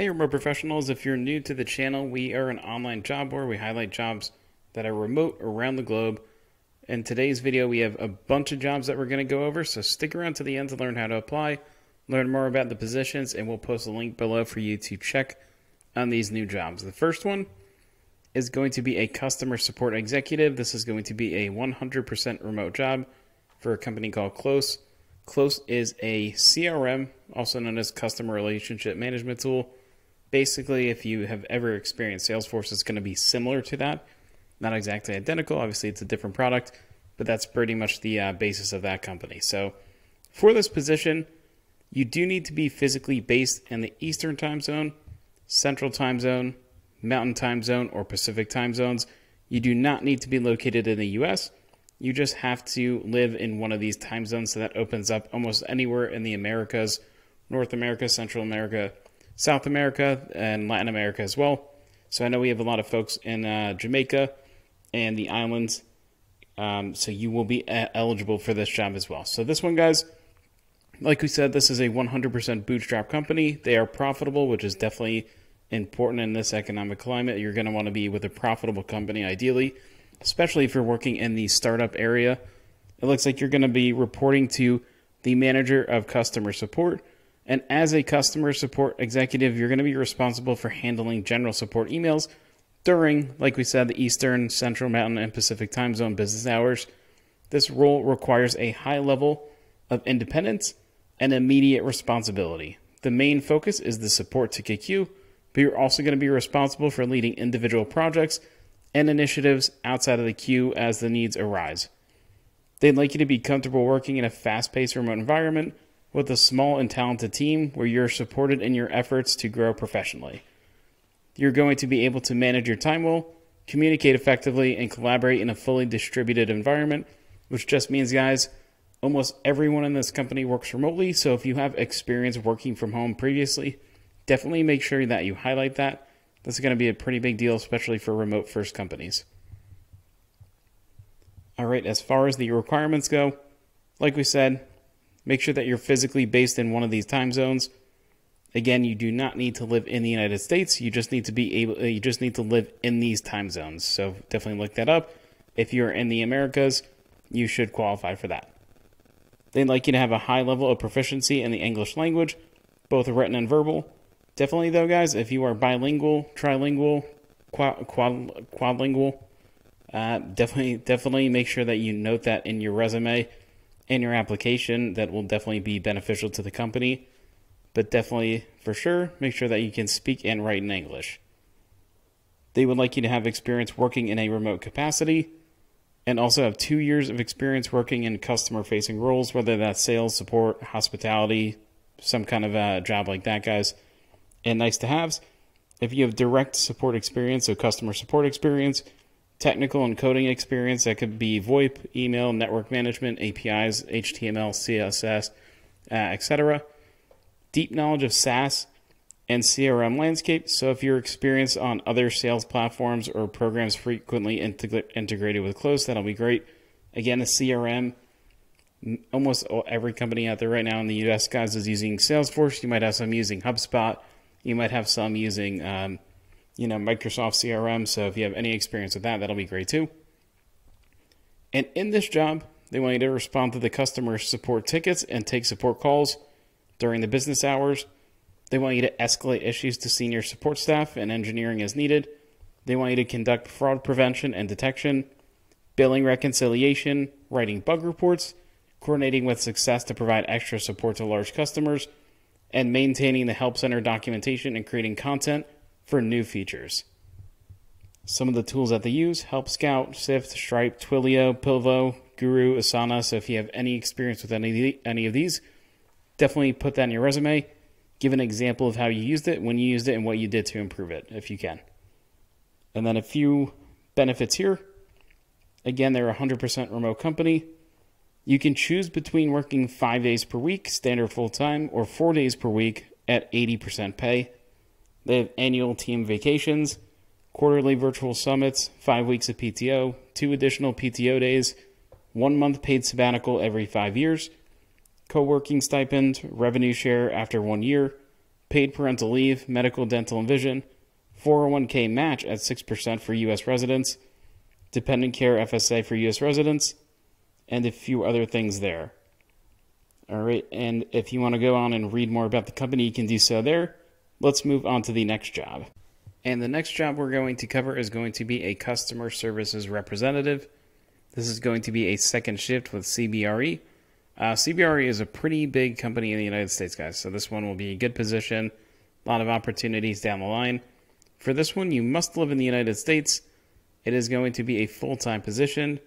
Hey, remote professionals. If you're new to the channel, we are an online job board. We highlight jobs that are remote around the globe. In today's video, we have a bunch of jobs that we're going to go over, so stick around to the end to learn how to apply, learn more about the positions, and we'll post a link below for you to check on these new jobs. The first one is going to be a customer support executive. This is going to be a 100% remote job for a company called Close. Close is a CRM, also known as customer relationship management tool basically, if you have ever experienced Salesforce, it's going to be similar to that. Not exactly identical. Obviously, it's a different product, but that's pretty much the uh, basis of that company. So, for this position, you do need to be physically based in the Eastern time zone, Central time zone, Mountain time zone, or Pacific time zones. You do not need to be located in the US. You just have to live in one of these time zones. So that opens up almost anywhere in the Americas, North America, Central America, South America and Latin America as well. So I know we have a lot of folks in uh, Jamaica and the islands. Um, so you will be a- eligible for this job as well. So this one, guys, like we said, this is a 100% bootstrap company. They are profitable, which is definitely important in this economic climate. You're going to want to be with a profitable company, ideally, especially if you're working in the startup area. It looks like you're going to be reporting to the manager of customer support and as a customer support executive, you're going to be responsible for handling general support emails during, like we said, the Eastern, Central, Mountain, and Pacific time zone business hours. This role requires a high level of independence and immediate responsibility. The main focus is the support to KQ, but you're also going to be responsible for leading individual projects and initiatives outside of the queue as the needs arise. They'd like you to be comfortable working in a fast paced remote environment with a small and talented team where you're supported in your efforts to grow professionally. You're going to be able to manage your time well, communicate effectively, and collaborate in a fully distributed environment, which just means, guys, almost everyone in this company works remotely. So if you have experience working from home previously, definitely make sure that you highlight that. That's going to be a pretty big deal, especially for remote first companies. All right, as far as the requirements go, like we said, Make sure that you're physically based in one of these time zones. Again, you do not need to live in the United States. You just need to be able you just need to live in these time zones. So definitely look that up. If you're in the Americas, you should qualify for that. They'd like you to have a high level of proficiency in the English language, both written and verbal. Definitely, though, guys, if you are bilingual, trilingual, quad, quad, quadlingual, uh, definitely, definitely make sure that you note that in your resume in your application that will definitely be beneficial to the company. But definitely, for sure, make sure that you can speak and write in English. They would like you to have experience working in a remote capacity and also have two years of experience working in customer facing roles, whether that's sales, support, hospitality, some kind of a job like that, guys. And nice to haves. If you have direct support experience, so customer support experience, technical and coding experience that could be VoIP, email, network management, APIs, HTML, CSS, uh, etc. Deep knowledge of SaaS and CRM landscape. So if you're experienced on other sales platforms or programs frequently integ- integrated with Close, that'll be great. Again, a CRM. Almost every company out there right now in the US, guys, is using Salesforce. You might have some using HubSpot. You might have some using um, you know, Microsoft CRM. So if you have any experience with that, that'll be great too. And in this job, they want you to respond to the customer support tickets and take support calls during the business hours. They want you to escalate issues to senior support staff and engineering as needed. They want you to conduct fraud prevention and detection, billing reconciliation, writing bug reports, coordinating with success to provide extra support to large customers, and maintaining the help center documentation and creating content for new features. Some of the tools that they use Help Scout, Sift, Stripe, Twilio, Plivo, Guru, Asana. So if you have any experience with any any of these, definitely put that in your resume. Give an example of how you used it, when you used it, and what you did to improve it, if you can. And then a few benefits here. Again, they're a 100% remote company. You can choose between working five days per week, standard full time, or four days per week at 80% pay. They have annual team vacations, quarterly virtual summits, five weeks of PTO, two additional PTO days, one month paid sabbatical every five years, co working stipend, revenue share after one year, paid parental leave, medical, dental, and vision, 401k match at 6% for U.S. residents, dependent care FSA for U.S. residents, and a few other things there. All right, and if you want to go on and read more about the company, you can do so there. Let's move on to the next job. And the next job we're going to cover is going to be a customer services representative. This is going to be a second shift with CBRE. Uh, CBRE is a pretty big company in the United States, guys, so this one will be a good position. A lot of opportunities down the line. For this one, you must live in the United States. It is going to be a full time position.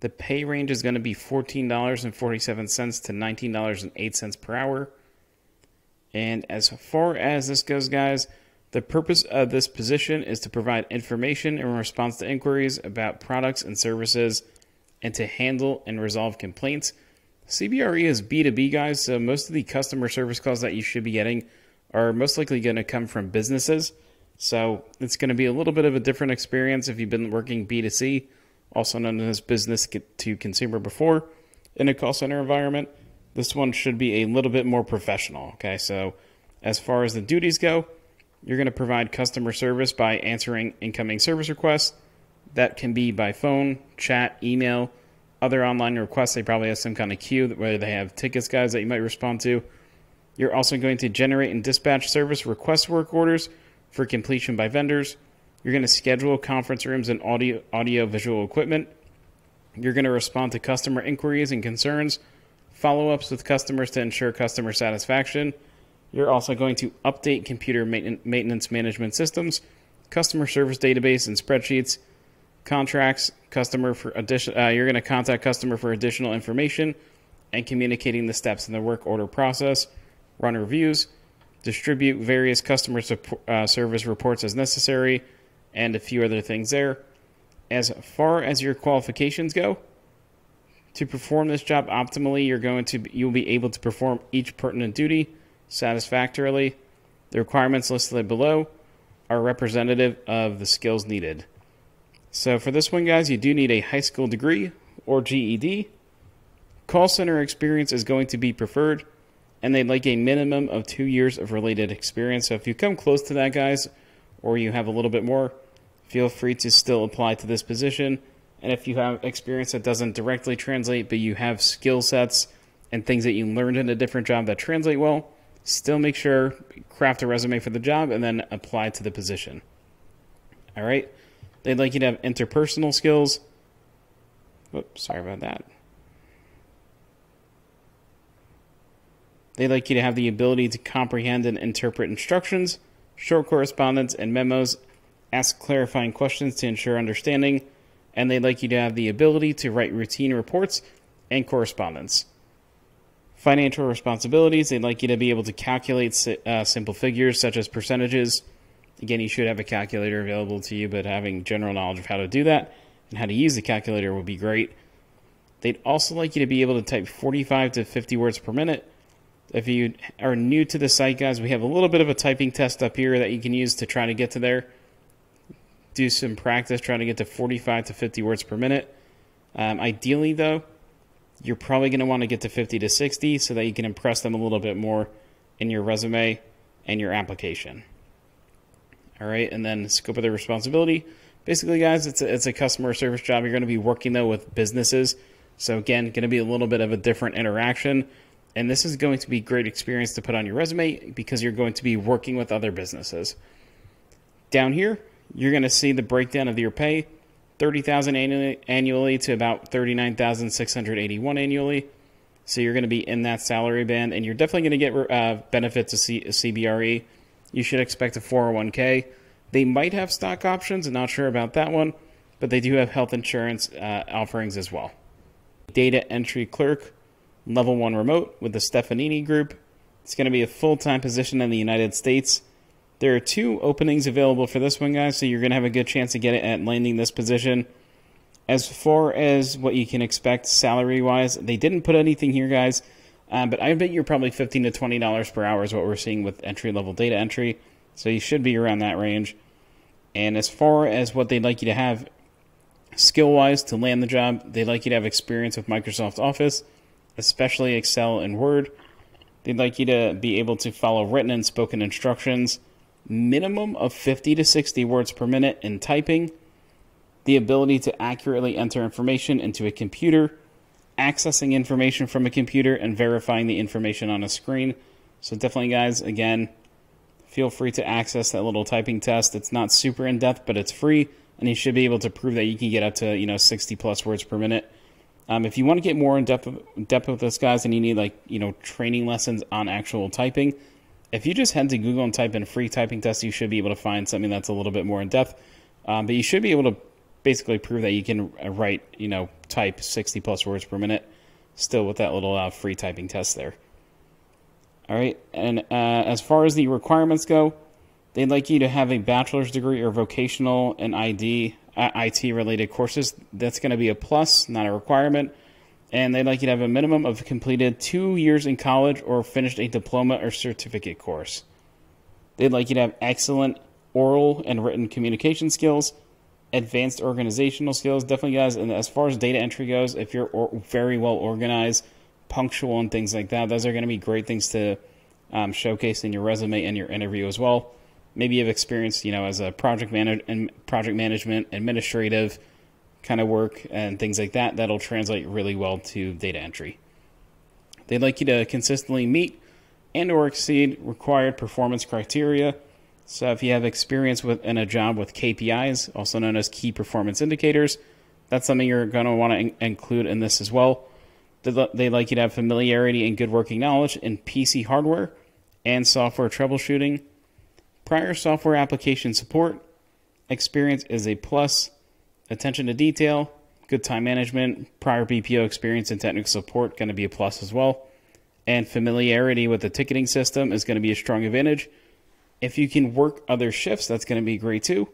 The pay range is going to be $14.47 to $19.08 per hour. And as far as this goes, guys, the purpose of this position is to provide information in response to inquiries about products and services and to handle and resolve complaints. CBRE is B2B, guys, so most of the customer service calls that you should be getting are most likely going to come from businesses. So it's going to be a little bit of a different experience if you've been working B2C also known as business to consumer before, in a call center environment. This one should be a little bit more professional. Okay, so as far as the duties go, you're going to provide customer service by answering incoming service requests. That can be by phone, chat, email, other online requests. They probably have some kind of queue where they have tickets, guys, that you might respond to. You're also going to generate and dispatch service request work orders for completion by vendors. You're going to schedule conference rooms and audio audio visual equipment. You're going to respond to customer inquiries and concerns, follow ups with customers to ensure customer satisfaction. You're also going to update computer maintenance management systems, customer service database and spreadsheets, contracts, customer for addition. Uh, you're going to contact customer for additional information and communicating the steps in the work order process. Run reviews, distribute various customer support, uh, service reports as necessary and a few other things there. As far as your qualifications go, to perform this job optimally, you're going to you'll be able to perform each pertinent duty satisfactorily. The requirements listed below are representative of the skills needed. So for this one, guys, you do need a high school degree or GED. Call center experience is going to be preferred, and they'd like a minimum of two years of related experience. So if you come close to that, guys, or you have a little bit more, feel free to still apply to this position. And if you have experience that doesn't directly translate, but you have skill sets and things that you learned in a different job that translate well, still make sure craft a resume for the job and then apply to the position. All right. They'd like you to have interpersonal skills. Oops, sorry about that. They'd like you to have the ability to comprehend and interpret instructions short correspondence, and memos, ask clarifying questions to ensure understanding, and they'd like you to have the ability to write routine reports and correspondence. Financial responsibilities, they'd like you to be able to calculate uh, simple figures such as percentages. Again, you should have a calculator available to you, but having general knowledge of how to do that and how to use the calculator would be great. They'd also like you to be able to type 45 to 50 words per minute if you are new to the site, guys, we have a little bit of a typing test up here that you can use to try to get to there. Do some practice trying to get to 45 to 50 words per minute. Um, ideally, though, you're probably going to want to get to 50 to 60 so that you can impress them a little bit more in your resume and your application. All right, and then scope of the responsibility. Basically, guys, it's a, it's a customer service job. You're going to be working though with businesses, so again, going to be a little bit of a different interaction and this is going to be great experience to put on your resume because you're going to be working with other businesses. Down here, you're going to see the breakdown of your pay, 30,000 annually, annually to about 39,681 annually. So you're going to be in that salary band, and you're definitely going to get uh, benefits of C- CBRE. You should expect a 401k. They might have stock options. I'm not sure about that one, but they do have health insurance uh, offerings as well. Data entry clerk level one remote with the Stefanini Group. It's going to be a full time position in the United States. There are two openings available for this one, guys, so you're going to have a good chance to get it at landing this position. As far as what you can expect salary wise, they didn't put anything here, guys, uh, but I bet you're probably 15 to $20 per hour is what we're seeing with entry level data entry, so you should be around that range. And as far as what they'd like you to have skill wise to land the job, they'd like you to have experience with Microsoft Office especially Excel and Word. They'd like you to be able to follow written and spoken instructions, minimum of 50 to 60 words per minute in typing, the ability to accurately enter information into a computer, accessing information from a computer, and verifying the information on a screen. So, definitely, guys, again, feel free to access that little typing test. It's not super in depth, but it's free, and you should be able to prove that you can get up to you know 60 plus words per minute. Um, if you want to get more in depth depth with this, guys, and you need like you know training lessons on actual typing, if you just head to Google and type in free typing test, you should be able to find something that's a little bit more in depth. Um, but you should be able to basically prove that you can uh, write, you know, type 60 plus words per minute, still with that little uh, free typing test there. All right, and uh, as far as the requirements go, they'd like you to have a bachelor's degree or vocational and ID, uh, IT related courses. That's going to be a plus, not a requirement. And they'd like you to have a minimum of completed two years in college or finished a diploma or certificate course. They'd like you to have excellent oral and written communication skills, advanced organizational skills. Definitely, guys. And as far as data entry goes, if you're or- very well organized, punctual, and things like that, those are going to be great things to um, showcase in your resume and your interview as well. Maybe you've experienced, you know, as a project manager and project management, administrative kind of work, and things like that. That'll translate really well to data entry. They'd like you to consistently meet and or exceed required performance criteria so if you have experience with in a job with KPIs, also known as key performance indicators, that's something you're going to want to in- include in this as well. They, they like you to have familiarity and good working knowledge in PC hardware and software troubleshooting. Prior software application support experience is a plus. Attention to detail, good time management, prior BPO experience and technical support going to be a plus as well. And familiarity with the ticketing system is going to be a strong advantage if you can work other shifts, that's going to be great too.